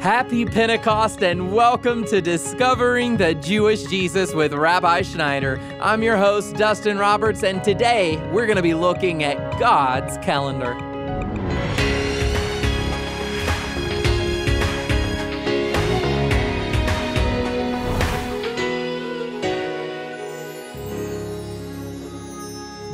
Happy Pentecost and welcome to Discovering the Jewish Jesus with Rabbi Schneider. I'm your host, Dustin Roberts, and today we're going to be looking at God's calendar.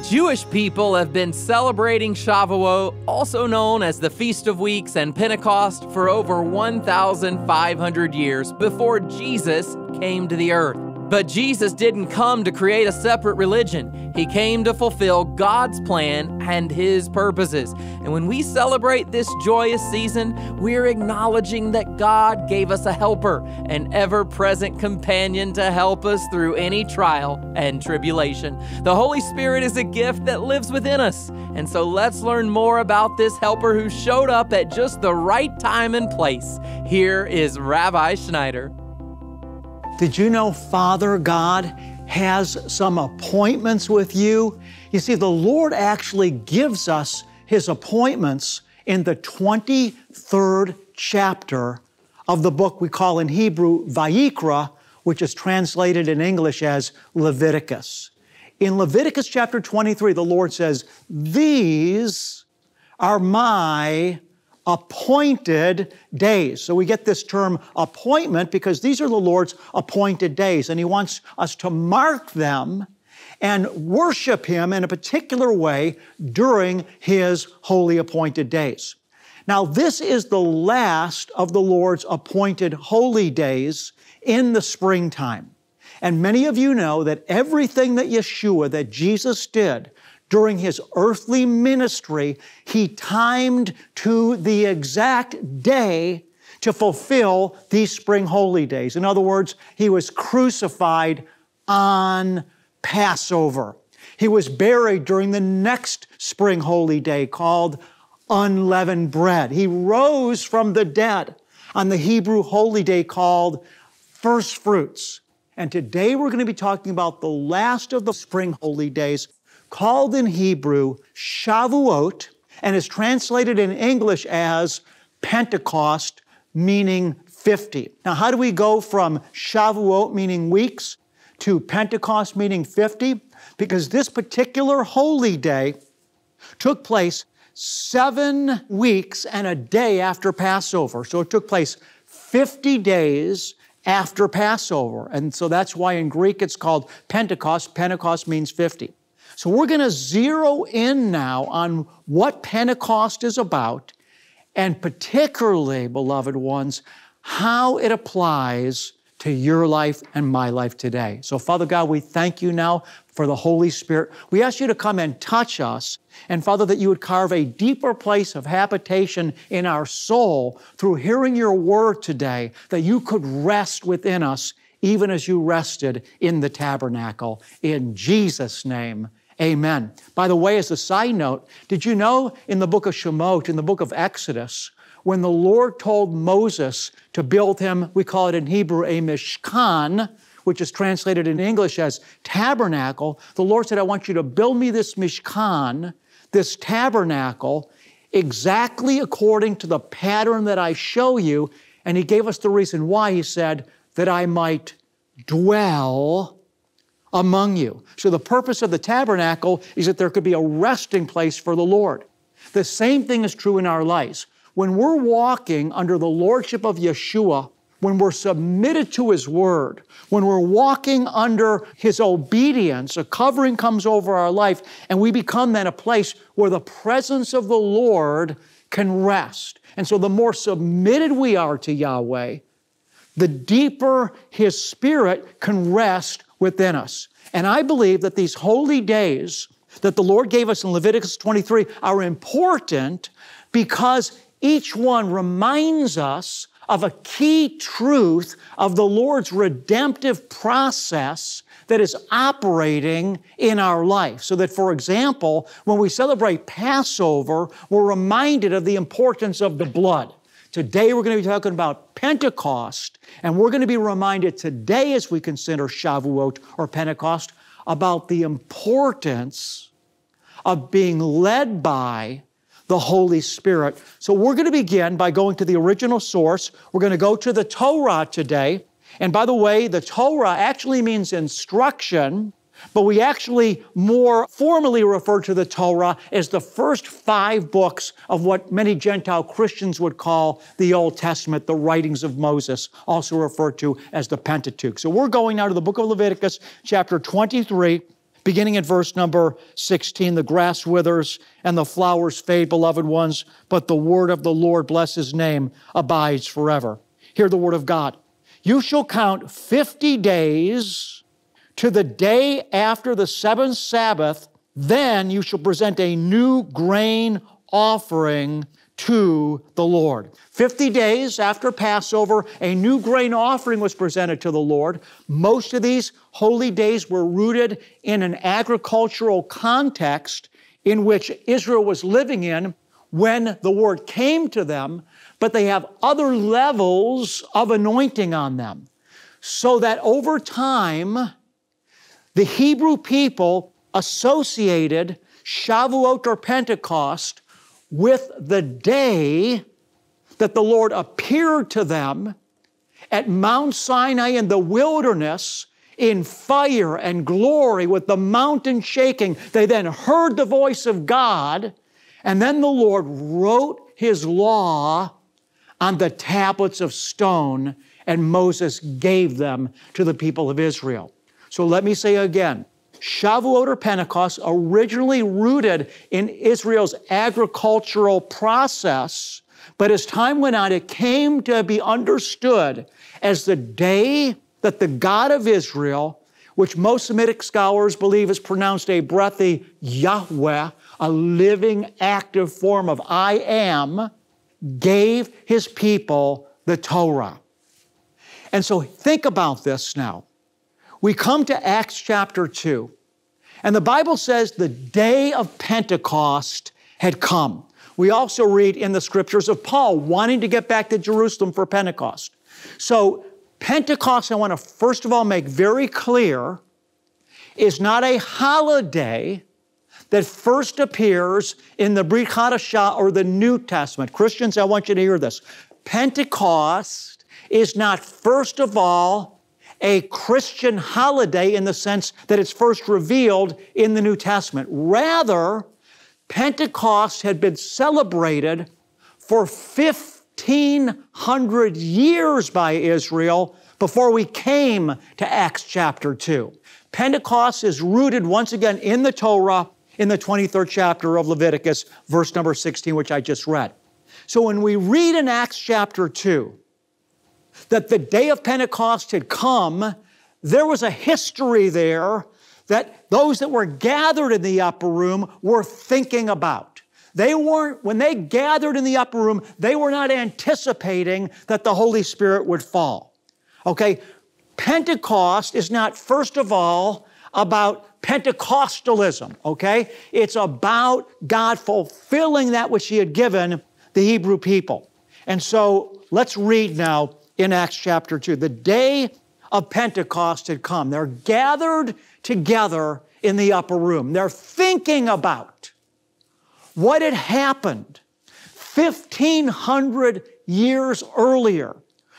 Jewish people have been celebrating Shavuot, also known as the Feast of Weeks and Pentecost, for over 1,500 years before Jesus came to the earth. But Jesus didn't come to create a separate religion. He came to fulfill God's plan and His purposes. And when we celebrate this joyous season, we're acknowledging that God gave us a helper, an ever present companion to help us through any trial and tribulation. The Holy Spirit is a gift that lives within us. And so let's learn more about this helper who showed up at just the right time and place. Here is Rabbi Schneider. Did you know Father God has some appointments with you? You see, the Lord actually gives us His appointments in the 23rd chapter of the book we call in Hebrew Vayikra, which is translated in English as Leviticus. In Leviticus chapter 23, the Lord says, These are my appointed days. So we get this term appointment because these are the Lord's appointed days, and He wants us to mark them and worship Him in a particular way during His holy appointed days. Now, this is the last of the Lord's appointed holy days in the springtime. And many of you know that everything that Yeshua, that Jesus did, during his earthly ministry, he timed to the exact day to fulfill these spring holy days. In other words, he was crucified on Passover. He was buried during the next spring holy day called unleavened bread. He rose from the dead on the Hebrew holy day called first fruits. And today we're going to be talking about the last of the spring holy days, called in Hebrew Shavuot and is translated in English as Pentecost, meaning 50. Now, how do we go from Shavuot, meaning weeks, to Pentecost, meaning 50? Because this particular holy day took place seven weeks and a day after Passover. So it took place 50 days after Passover. And so that's why in Greek it's called Pentecost. Pentecost means 50. So we're going to zero in now on what Pentecost is about, and particularly, beloved ones, how it applies to your life and my life today. So, Father God, we thank you now for the Holy Spirit. We ask you to come and touch us, and Father, that you would carve a deeper place of habitation in our soul through hearing your word today, that you could rest within us even as you rested in the tabernacle. In Jesus' name, Amen. By the way, as a side note, did you know in the book of Shemot, in the book of Exodus, when the Lord told Moses to build him, we call it in Hebrew a mishkan, which is translated in English as tabernacle, the Lord said, I want you to build me this mishkan, this tabernacle, exactly according to the pattern that I show you. And He gave us the reason why. He said, that I might dwell among you. So the purpose of the tabernacle is that there could be a resting place for the Lord. The same thing is true in our lives. When we're walking under the lordship of Yeshua, when we're submitted to His Word, when we're walking under His obedience, a covering comes over our life, and we become then a place where the presence of the Lord can rest. And so the more submitted we are to Yahweh, the deeper His Spirit can rest within us. And I believe that these holy days that the Lord gave us in Leviticus 23 are important because each one reminds us of a key truth of the Lord's redemptive process that is operating in our life. So that, for example, when we celebrate Passover, we're reminded of the importance of the blood. Today we're going to be talking about Pentecost, and we're going to be reminded today as we consider Shavuot or Pentecost about the importance of being led by the Holy Spirit. So we're going to begin by going to the original source. We're going to go to the Torah today. And by the way, the Torah actually means instruction, but we actually more formally refer to the Torah as the first five books of what many Gentile Christians would call the Old Testament, the writings of Moses, also referred to as the Pentateuch. So we're going now to the book of Leviticus, chapter 23 beginning at verse number 16 the grass withers and the flowers fade, beloved ones, but the word of the Lord, bless his name, abides forever. Hear the word of God. You shall count 50 days to the day after the seventh Sabbath, then you shall present a new grain offering to the Lord. 50 days after Passover, a new grain offering was presented to the Lord. Most of these holy days were rooted in an agricultural context in which Israel was living in when the word came to them, but they have other levels of anointing on them. So that over time, the Hebrew people associated Shavuot or Pentecost with the day that the Lord appeared to them at Mount Sinai in the wilderness in fire and glory with the mountain shaking. They then heard the voice of God, and then the Lord wrote his law on the tablets of stone, and Moses gave them to the people of Israel. So let me say again Shavuot or Pentecost, originally rooted in Israel's agricultural process, but as time went on, it came to be understood as the day that the God of Israel, which most Semitic scholars believe is pronounced a breathy Yahweh, a living, active form of I am, gave his people the Torah. And so think about this now we come to Acts chapter 2, and the Bible says the day of Pentecost had come. We also read in the scriptures of Paul wanting to get back to Jerusalem for Pentecost. So, Pentecost, I want to first of all make very clear, is not a holiday that first appears in the Brit Hadashah or the New Testament. Christians, I want you to hear this. Pentecost is not first of all a Christian holiday in the sense that it's first revealed in the New Testament. Rather, Pentecost had been celebrated for 1,500 years by Israel before we came to Acts chapter 2. Pentecost is rooted once again in the Torah in the 23rd chapter of Leviticus, verse number 16, which I just read. So when we read in Acts chapter 2, that the day of Pentecost had come, there was a history there that those that were gathered in the upper room were thinking about. They weren't, when they gathered in the upper room, they were not anticipating that the Holy Spirit would fall. Okay? Pentecost is not, first of all, about Pentecostalism, okay? It's about God fulfilling that which He had given the Hebrew people. And so let's read now in Acts chapter 2. The day of Pentecost had come. They're gathered together in the upper room. They're thinking about what had happened 1,500 years earlier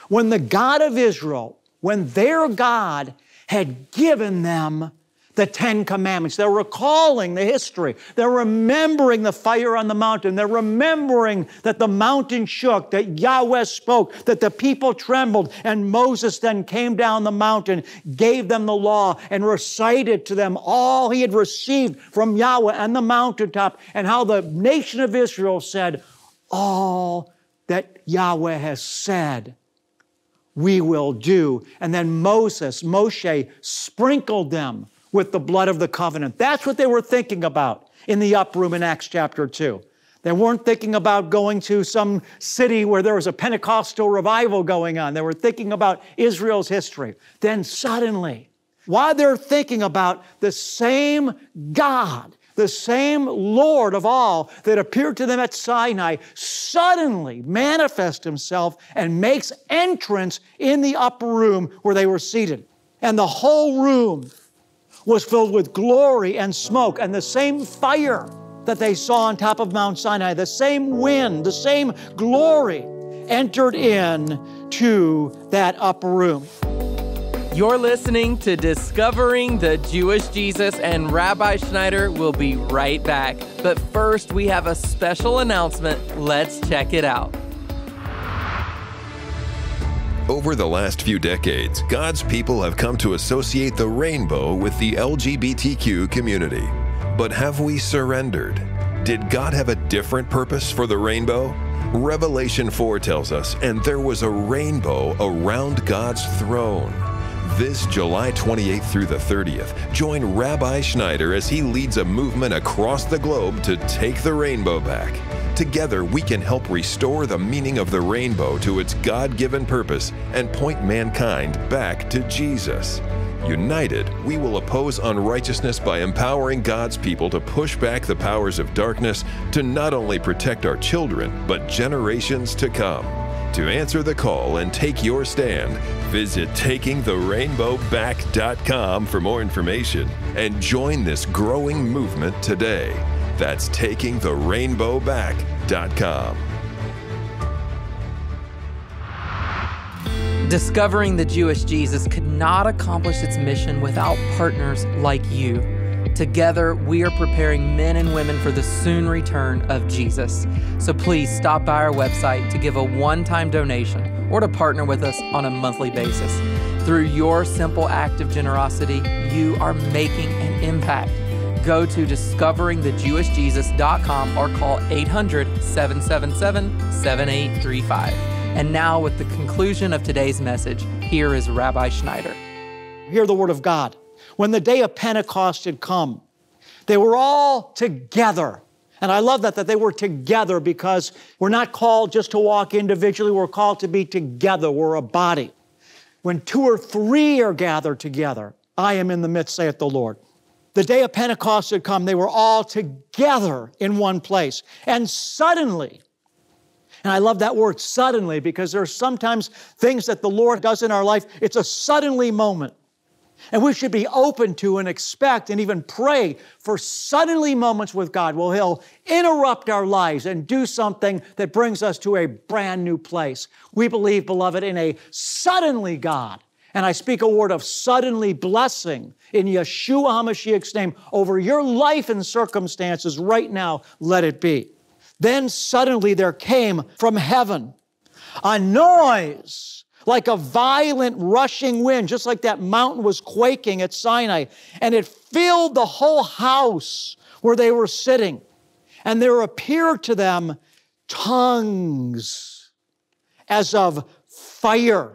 when the God of Israel, when their God had given them the Ten Commandments. They're recalling the history. They're remembering the fire on the mountain. They're remembering that the mountain shook, that Yahweh spoke, that the people trembled, and Moses then came down the mountain, gave them the law, and recited to them all he had received from Yahweh and the mountaintop, and how the nation of Israel said, All that Yahweh has said we will do. And then Moses, Moshe, sprinkled them with the blood of the covenant. That's what they were thinking about in the upper room in Acts chapter 2. They weren't thinking about going to some city where there was a Pentecostal revival going on. They were thinking about Israel's history. Then suddenly, while they're thinking about the same God, the same Lord of all that appeared to them at Sinai, suddenly manifests himself and makes entrance in the upper room where they were seated. And the whole room was filled with glory and smoke, and the same fire that they saw on top of Mount Sinai. The same wind, the same glory entered in to that upper room. You're listening to Discovering the Jewish Jesus, and Rabbi Schneider will be right back. But first, we have a special announcement. Let's check it out. Over the last few decades, God's people have come to associate the rainbow with the LGBTQ community. But have we surrendered? Did God have a different purpose for the rainbow? Revelation 4 tells us, and there was a rainbow around God's throne. This July 28th through the 30th, join Rabbi Schneider as he leads a movement across the globe to take the rainbow back. Together, we can help restore the meaning of the rainbow to its God given purpose and point mankind back to Jesus. United, we will oppose unrighteousness by empowering God's people to push back the powers of darkness to not only protect our children, but generations to come. To answer the call and take your stand, visit takingtherainbowback.com for more information and join this growing movement today. That's takingtherainbowback.com. Discovering the Jewish Jesus could not accomplish its mission without partners like you. Together, we are preparing men and women for the soon return of Jesus. So please stop by our website to give a one time donation or to partner with us on a monthly basis. Through your simple act of generosity, you are making an impact. Go to discoveringthejewishjesus.com or call 800 777 7835. And now, with the conclusion of today's message, here is Rabbi Schneider. Hear the word of God. When the day of Pentecost had come, they were all together. And I love that, that they were together because we're not called just to walk individually, we're called to be together. We're a body. When two or three are gathered together, I am in the midst, saith the Lord. The day of Pentecost had come, they were all together in one place. And suddenly, and I love that word suddenly because there are sometimes things that the Lord does in our life, it's a suddenly moment. And we should be open to and expect and even pray for suddenly moments with God where He'll interrupt our lives and do something that brings us to a brand new place. We believe, beloved, in a suddenly God. And I speak a word of suddenly blessing in Yeshua HaMashiach's name over your life and circumstances right now. Let it be. Then suddenly there came from heaven a noise like a violent rushing wind, just like that mountain was quaking at Sinai. And it filled the whole house where they were sitting. And there appeared to them tongues as of fire,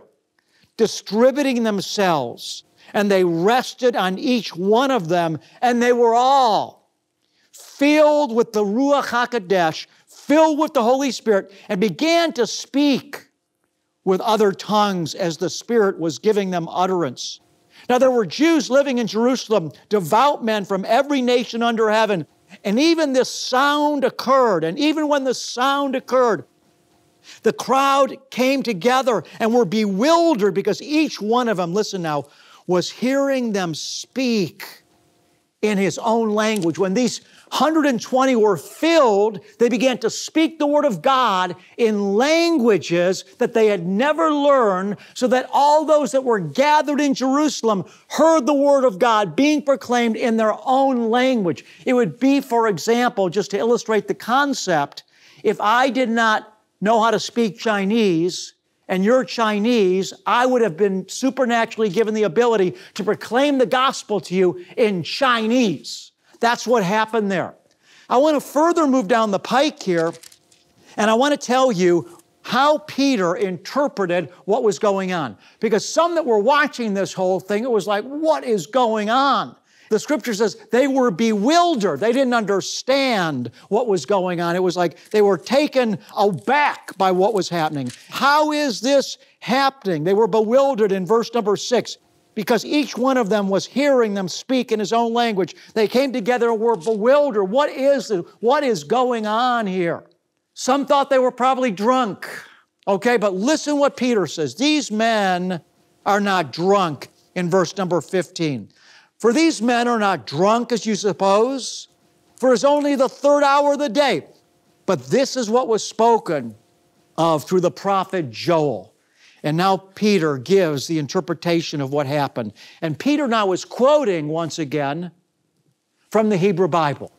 distributing themselves. And they rested on each one of them, and they were all filled with the Ruach HaKodesh, filled with the Holy Spirit, and began to speak with other tongues as the Spirit was giving them utterance. Now, there were Jews living in Jerusalem, devout men from every nation under heaven. And even this sound occurred. And even when the sound occurred, the crowd came together and were bewildered because each one of them, listen now, was hearing them speak in his own language. When these 120 were filled, they began to speak the word of God in languages that they had never learned, so that all those that were gathered in Jerusalem heard the word of God being proclaimed in their own language. It would be, for example, just to illustrate the concept, if I did not know how to speak Chinese, and you're Chinese, I would have been supernaturally given the ability to proclaim the gospel to you in Chinese. That's what happened there. I want to further move down the pike here, and I want to tell you how Peter interpreted what was going on. Because some that were watching this whole thing, it was like, what is going on? The scripture says they were bewildered. They didn't understand what was going on. It was like they were taken aback by what was happening. How is this happening? They were bewildered in verse number six because each one of them was hearing them speak in his own language. They came together and were bewildered. What is, what is going on here? Some thought they were probably drunk. Okay, but listen what Peter says. These men are not drunk in verse number 15. For these men are not drunk as you suppose, for it's only the third hour of the day. But this is what was spoken of through the prophet Joel. And now Peter gives the interpretation of what happened. And Peter now is quoting once again from the Hebrew Bible.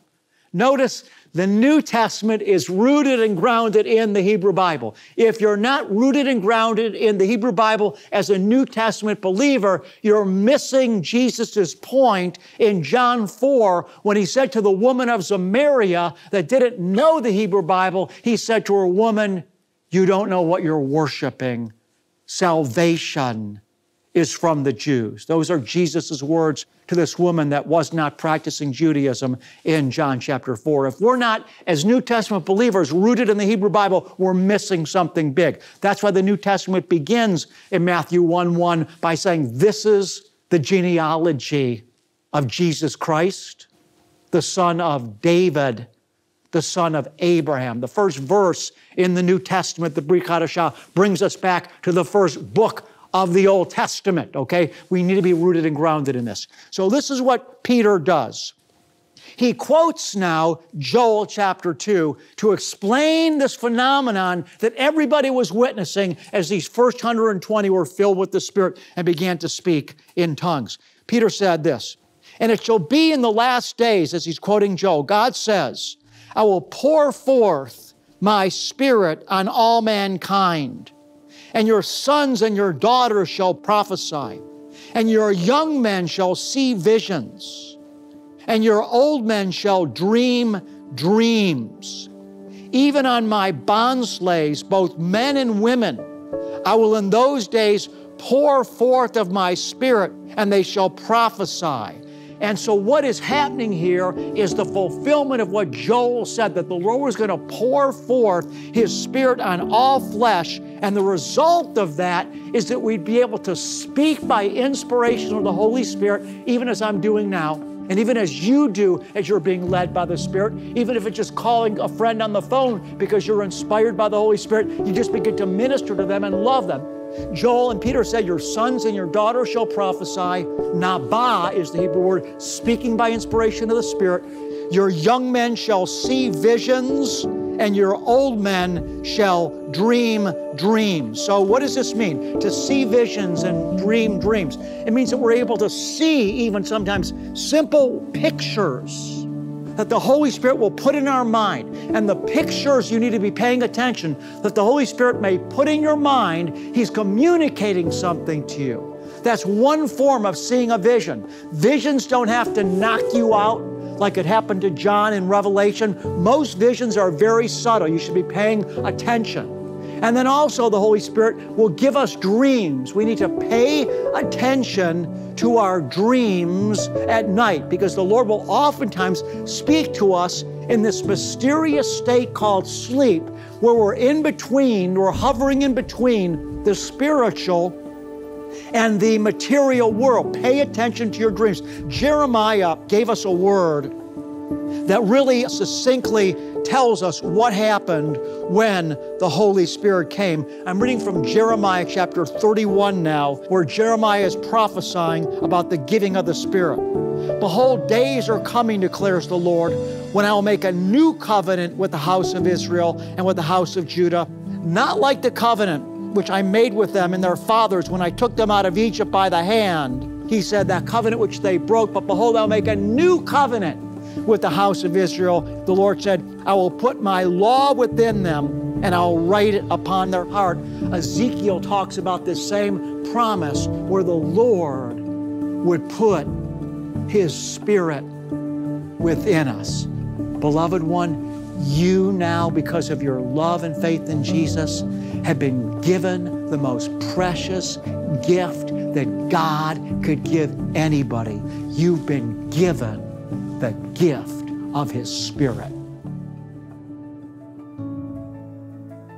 Notice the New Testament is rooted and grounded in the Hebrew Bible. If you're not rooted and grounded in the Hebrew Bible as a New Testament believer, you're missing Jesus' point in John 4 when he said to the woman of Samaria that didn't know the Hebrew Bible, he said to her, Woman, you don't know what you're worshiping. Salvation is from the Jews. Those are Jesus' words to this woman that was not practicing Judaism in John chapter 4. If we're not, as New Testament believers, rooted in the Hebrew Bible, we're missing something big. That's why the New Testament begins in Matthew 1 1 by saying, This is the genealogy of Jesus Christ, the son of David, the son of Abraham. The first verse in the New Testament, the Brit Hadashah, brings us back to the first book of the Old Testament, okay? We need to be rooted and grounded in this. So, this is what Peter does. He quotes now Joel chapter 2 to explain this phenomenon that everybody was witnessing as these first 120 were filled with the Spirit and began to speak in tongues. Peter said this, and it shall be in the last days, as he's quoting Joel, God says, I will pour forth my Spirit on all mankind and your sons and your daughters shall prophesy, and your young men shall see visions, and your old men shall dream dreams. Even on my bondslaves, both men and women, I will in those days pour forth of my spirit, and they shall prophesy. And so, what is happening here is the fulfillment of what Joel said that the Lord was going to pour forth His Spirit on all flesh. And the result of that is that we'd be able to speak by inspiration of the Holy Spirit, even as I'm doing now. And even as you do, as you're being led by the Spirit, even if it's just calling a friend on the phone because you're inspired by the Holy Spirit, you just begin to minister to them and love them. Joel and Peter said, Your sons and your daughters shall prophesy. Nabah is the Hebrew word, speaking by inspiration of the Spirit. Your young men shall see visions, and your old men shall dream dreams. So, what does this mean? To see visions and dream dreams. It means that we're able to see, even sometimes, simple pictures that the Holy Spirit will put in our mind. And the pictures you need to be paying attention that the Holy Spirit may put in your mind, He's communicating something to you. That's one form of seeing a vision. Visions don't have to knock you out like it happened to John in Revelation. Most visions are very subtle. You should be paying attention. And then also, the Holy Spirit will give us dreams. We need to pay attention to our dreams at night because the Lord will oftentimes speak to us in this mysterious state called sleep, where we're in between, we're hovering in between the spiritual and the material world. Pay attention to your dreams. Jeremiah gave us a word that really succinctly tells us what happened when the Holy Spirit came. I'm reading from Jeremiah chapter 31 now, where Jeremiah is prophesying about the giving of the Spirit. Behold, days are coming, declares the Lord, when I will make a new covenant with the house of Israel and with the house of Judah, not like the covenant which I made with them and their fathers when I took them out of Egypt by the hand. He said, That covenant which they broke, but behold, I'll make a new covenant with the house of Israel. The Lord said, I will put my law within them and I'll write it upon their heart. Ezekiel talks about this same promise where the Lord would put his spirit within us. Beloved one, you now, because of your love and faith in Jesus, have been given the most precious gift that God could give anybody. You've been given the gift of His Spirit.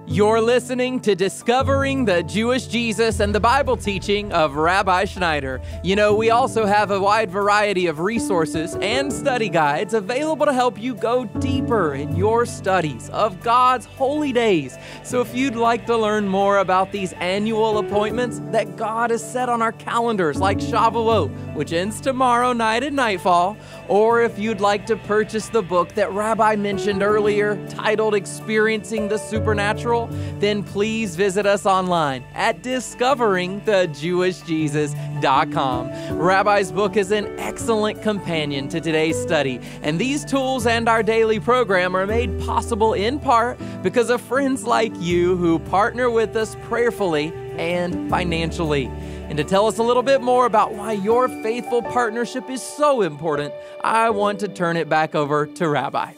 You're listening to Discovering the Jewish Jesus and the Bible teaching of Rabbi Schneider. You know, we also have a wide variety of resources and study guides available to help you go deeper in your studies of God's holy days. So if you'd like to learn more about these annual appointments that God has set on our calendars, like Shavuot, which ends tomorrow night at nightfall, or if you'd like to purchase the book that Rabbi mentioned earlier, titled Experiencing the Supernatural, then please visit us online at discoveringthejewishjesus.com. Rabbi's book is an excellent companion to today's study, and these tools and our daily program are made possible in part because of friends like you who partner with us prayerfully and financially. And to tell us a little bit more about why your faithful partnership is so important, I want to turn it back over to Rabbi.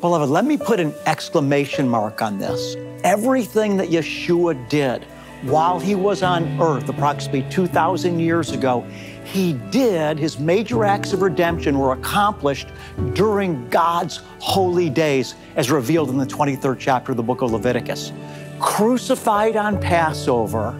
Beloved, let me put an exclamation mark on this. Everything that Yeshua did while he was on earth, approximately 2,000 years ago, he did, his major acts of redemption were accomplished during God's holy days, as revealed in the 23rd chapter of the book of Leviticus. Crucified on Passover,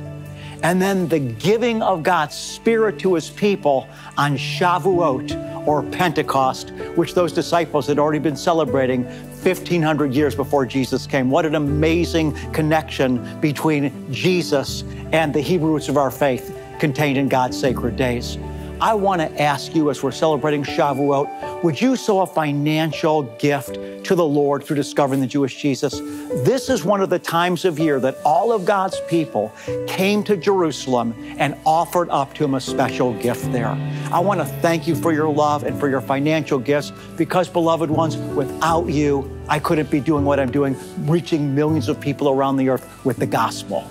and then the giving of God's Spirit to His people on Shavuot or Pentecost, which those disciples had already been celebrating 1,500 years before Jesus came. What an amazing connection between Jesus and the Hebrew roots of our faith contained in God's sacred days. I want to ask you as we're celebrating Shavuot, would you sow a financial gift to the Lord through discovering the Jewish Jesus? This is one of the times of year that all of God's people came to Jerusalem and offered up to Him a special gift there. I want to thank you for your love and for your financial gifts because, beloved ones, without you, I couldn't be doing what I'm doing, reaching millions of people around the earth with the gospel.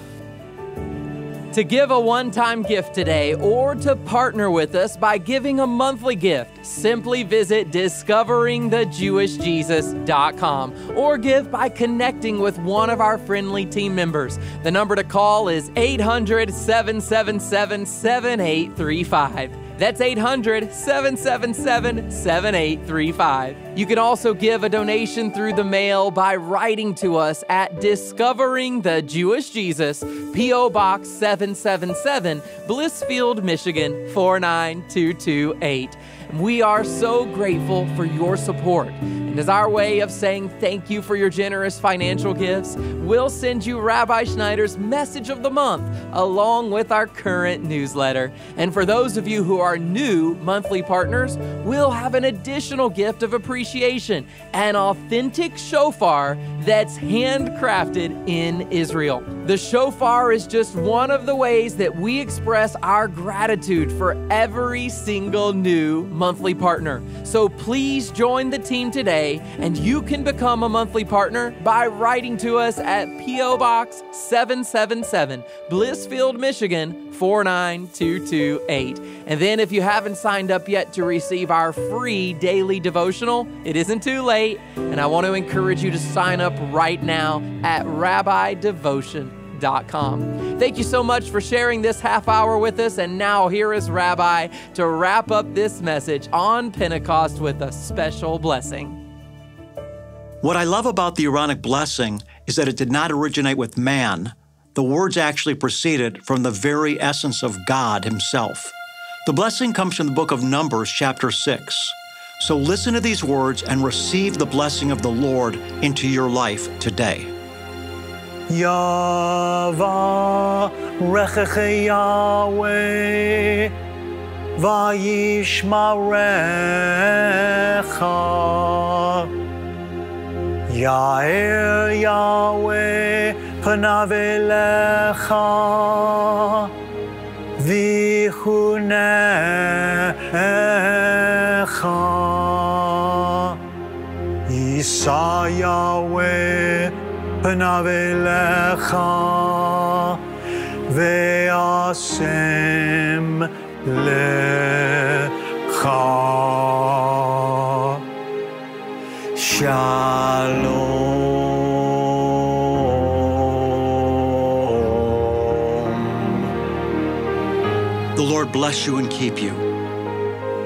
To give a one time gift today or to partner with us by giving a monthly gift, simply visit discoveringthejewishjesus.com or give by connecting with one of our friendly team members. The number to call is 800 777 7835. That's 800 777 7835. You can also give a donation through the mail by writing to us at Discovering the Jewish Jesus, P.O. Box 777, Blissfield, Michigan 49228. We are so grateful for your support. And as our way of saying thank you for your generous financial gifts, we'll send you Rabbi Schneider's Message of the Month along with our current newsletter. And for those of you who are new monthly partners, we'll have an additional gift of appreciation an authentic shofar that's handcrafted in Israel. The shofar is just one of the ways that we express our gratitude for every single new monthly partner. So please join the team today, and you can become a monthly partner by writing to us at P.O. Box 777, Blissfield, Michigan 49228. And then if you haven't signed up yet to receive our free daily devotional, it isn't too late, and I want to encourage you to sign up right now at Rabbi Devotion. Thank you so much for sharing this half hour with us. And now, here is Rabbi to wrap up this message on Pentecost with a special blessing. What I love about the Aaronic blessing is that it did not originate with man. The words actually proceeded from the very essence of God Himself. The blessing comes from the book of Numbers, chapter 6. So listen to these words and receive the blessing of the Lord into your life today. Yava Recheche Yahweh Vayishmarecha Yair Yahweh panav elecha vichunecha Yisa Yahweh panav elecha ve'asem lecha. Shalom. The Lord bless you and keep you.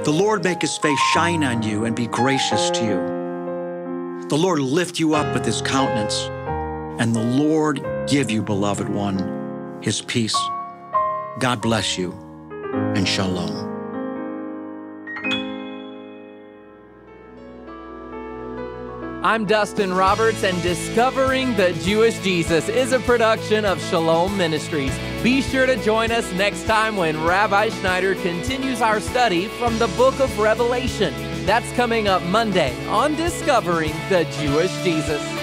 The Lord make his face shine on you and be gracious to you. The Lord lift you up with his countenance, and the Lord give you, beloved one, his peace. God bless you and shalom. I'm Dustin Roberts, and Discovering the Jewish Jesus is a production of Shalom Ministries. Be sure to join us next time when Rabbi Schneider continues our study from the book of Revelation. That's coming up Monday on Discovering the Jewish Jesus.